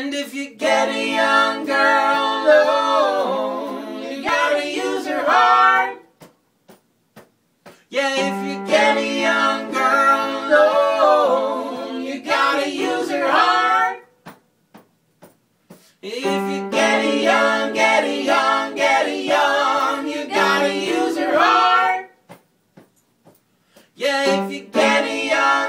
And if you get a young girl alone, you gotta use her heart. Yeah, if you get a young girl alone, you gotta use her heart. If you get a young, get a young, get a young, you gotta use her heart. Yeah, if you get a young.